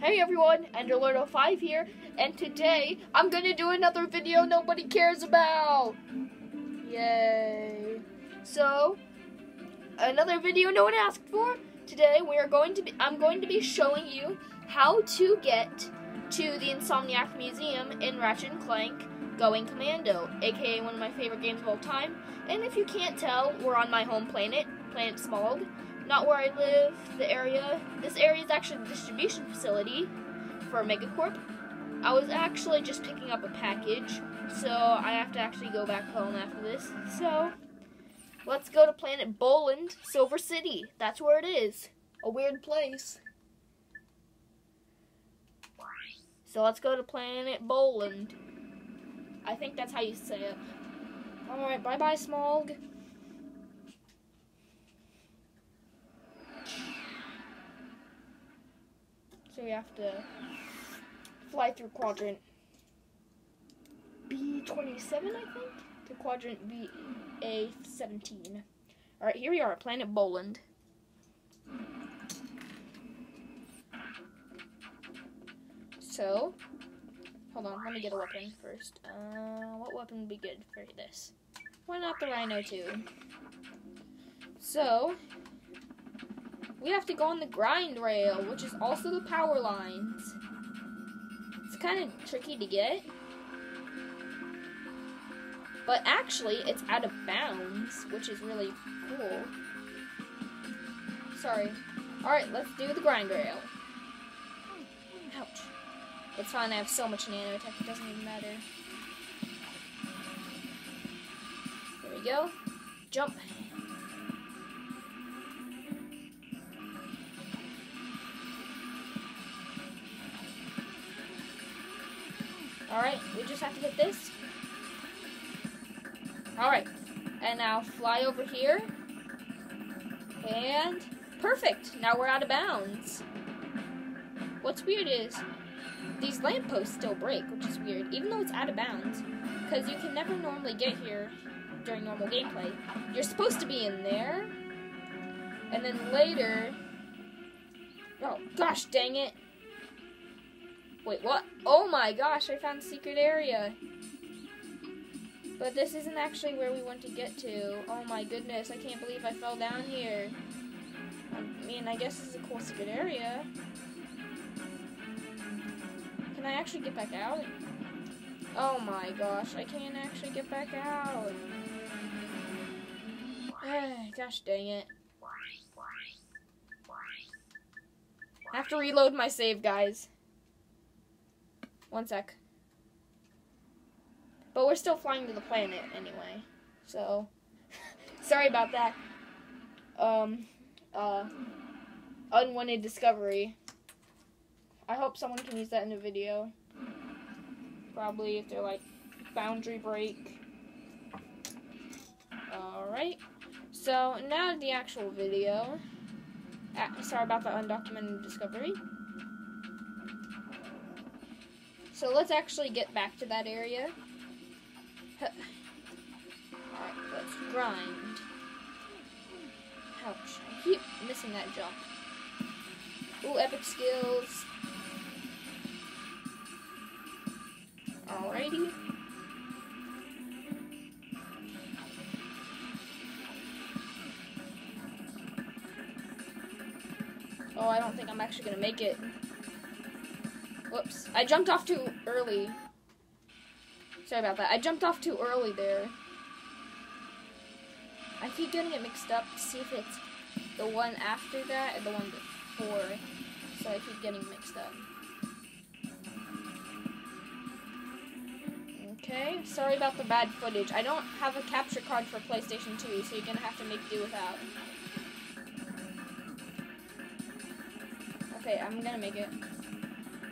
Hey everyone, Enderlord05 here, and today I'm gonna do another video nobody cares about! Yay! So, another video no one asked for. Today we are going to be, I'm going to be showing you how to get to the Insomniac Museum in Ratchet Clank Going Commando, aka one of my favorite games of all time. And if you can't tell, we're on my home planet, Planet Smolg not where I live, the area. This area is actually the distribution facility for Megacorp. I was actually just picking up a package, so I have to actually go back home after this. So, let's go to Planet Boland, Silver City. That's where it is. A weird place. So let's go to Planet Boland. I think that's how you say it. Alright, bye-bye, Smolg. So we have to fly through quadrant B27, I think, to quadrant BA17. Alright, here we are, at Planet Boland. So, hold on, let me get a weapon first. Uh, what weapon would be good for this? Why not the Rhino too? So, we have to go on the grind rail, which is also the power lines. It's kind of tricky to get. But actually, it's out of bounds, which is really cool. Sorry. Alright, let's do the grind rail. Ouch. It's fine, I have so much nanotech, it doesn't even matter. There we go. Jump. Alright, we just have to get this. Alright, and now fly over here. And perfect, now we're out of bounds. What's weird is these lampposts still break, which is weird, even though it's out of bounds. Because you can never normally get here during normal gameplay. You're supposed to be in there, and then later... Oh, gosh dang it. Wait, what? Oh my gosh, I found a secret area. But this isn't actually where we want to get to. Oh my goodness, I can't believe I fell down here. I mean, I guess this is a cool secret area. Can I actually get back out? Oh my gosh, I can't actually get back out. gosh dang it. I have to reload my save, guys. One sec. But we're still flying to the planet anyway. So, sorry about that. Um, uh, unwanted discovery. I hope someone can use that in a video. Probably if they're like boundary break. Alright. So, now the actual video. Uh, sorry about the undocumented discovery. So let's actually get back to that area. Alright, let's grind. Ouch. I keep missing that jump. Ooh, epic skills. Alrighty. Oh, I don't think I'm actually gonna make it. Whoops. I jumped off too early. Sorry about that. I jumped off too early there. I keep getting it mixed up to see if it's the one after that and the one before. So I keep getting mixed up. Okay, sorry about the bad footage. I don't have a capture card for PlayStation 2, so you're gonna have to make do without. Okay, I'm gonna make it.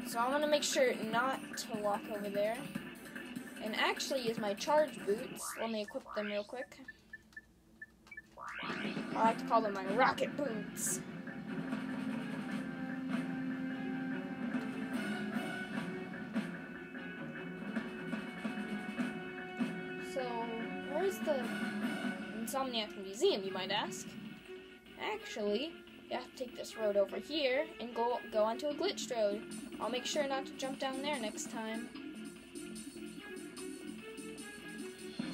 So I'm gonna make sure not to walk over there. And actually use my charge boots. Let me equip them real quick. I like to call them my rocket boots. So, where's the Insomniac Museum, you might ask? Actually, you have to take this road over here and go go onto a glitched road. I'll make sure not to jump down there next time.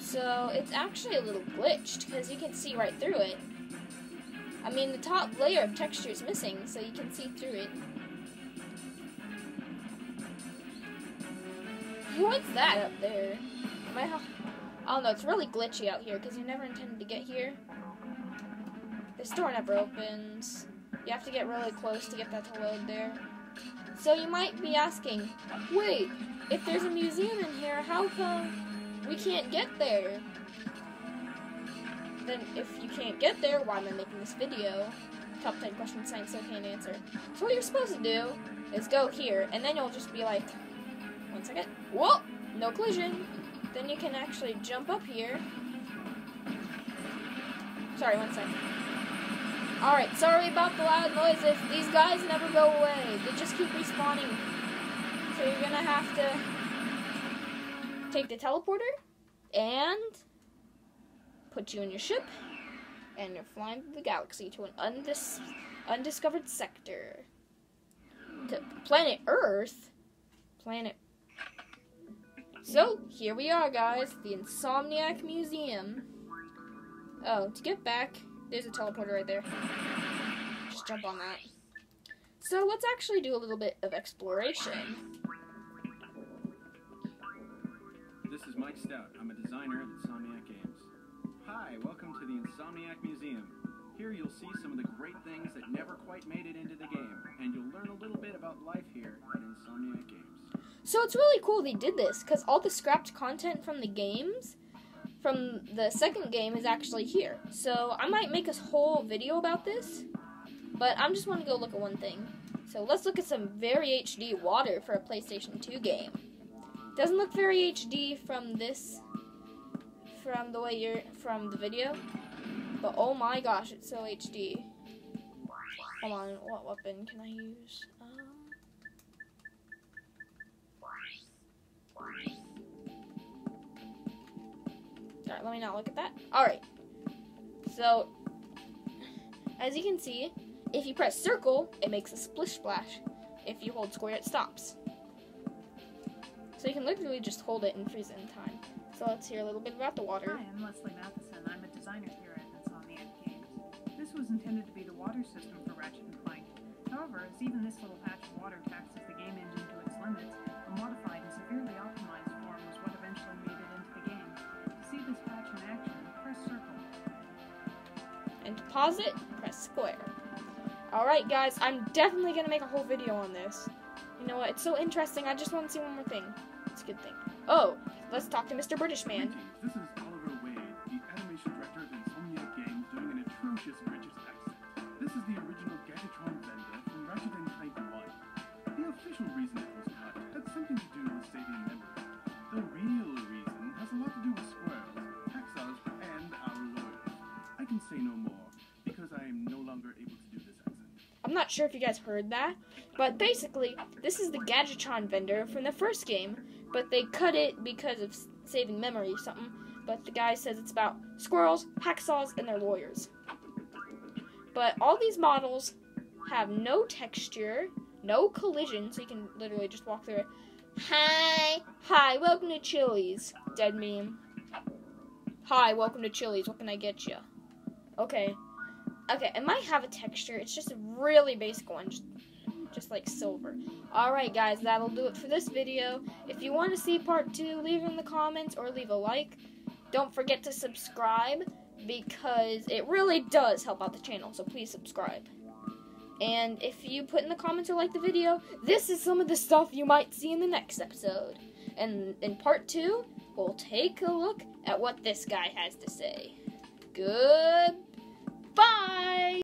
So it's actually a little glitched because you can see right through it. I mean, the top layer of texture is missing, so you can see through it. What's that up there? I? I don't know. It's really glitchy out here because you never intended to get here. This door never opens. You have to get really close to get that to load there. So you might be asking, wait, if there's a museum in here, how come we can't get there. Then if you can't get there, why am I making this video? Top 10 questions science can't answer. So what you're supposed to do is go here, and then you'll just be like, one second, whoa, no collision. Then you can actually jump up here. Sorry, one second. Alright, sorry about the loud noises. These guys never go away. They just keep respawning. So you're gonna have to take the teleporter and put you in your ship, and you're flying through the galaxy to an undis- undiscovered sector. To planet Earth? Planet. So, here we are, guys. The Insomniac Museum. Oh, to get back, there's a teleporter right there. Just jump on that. So, let's actually do a little bit of exploration. This is Mike Stout. I'm a designer at Insomniac Games. Hi, welcome to the Insomniac Museum. Here you'll see some of the great things that never quite made it into the game, and you'll learn a little bit about life here at Insomniac Games. So it's really cool they did this, because all the scrapped content from the games, from the second game, is actually here. So I might make a whole video about this, but I'm just want to go look at one thing. So let's look at some very HD water for a PlayStation 2 game. Doesn't look very HD from this, from the way you're, from the video. But oh my gosh, it's so HD. Hold on, what weapon can I use? Let me not look at that. Alright. So, as you can see, if you press circle, it makes a splish splash. If you hold square, it stops. So you can literally just hold it and freeze it in time. So let's hear a little bit about the water. Hi, I'm Leslie Matheson. I'm a designer here at Insomniac Games. This was intended to be the water system for Ratchet and Clank. However, as even this little patch of water taxes the game engine to its limits, a modified and severely optimized pause it, press square. Alright guys, I'm definitely going to make a whole video on this. You know what, it's so interesting, I just want to see one more thing. It's a good thing. Oh, let's talk to Mr. British Man. I'm not sure if you guys heard that, but basically, this is the Gadgetron vendor from the first game, but they cut it because of saving memory or something. But the guy says it's about squirrels, hacksaws, and their lawyers. But all these models have no texture, no collision, so you can literally just walk through it. Hi, hi, welcome to Chili's. Dead meme. Hi, welcome to Chili's. What can I get you? Okay. Okay, it might have a texture. It's just a really basic one. Just just like silver. Alright guys, that'll do it for this video. If you want to see part 2, leave in the comments or leave a like. Don't forget to subscribe because it really does help out the channel, so please subscribe. And if you put in the comments or like the video, this is some of the stuff you might see in the next episode. And in part 2, we'll take a look at what this guy has to say. Goodbye!